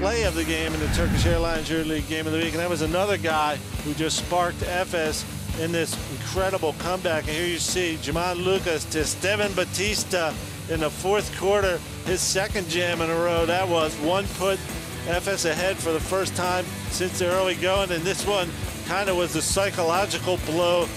Play of the game in the Turkish Airlines EuroLeague Game of the Week, and that was another guy who just sparked Efes in this incredible comeback. And here you see Jamon Lucas to Esteban Batista in the fourth quarter, his second jam in a row. That was one put Efes ahead for the first time since the early going, and this one kind of was a psychological blow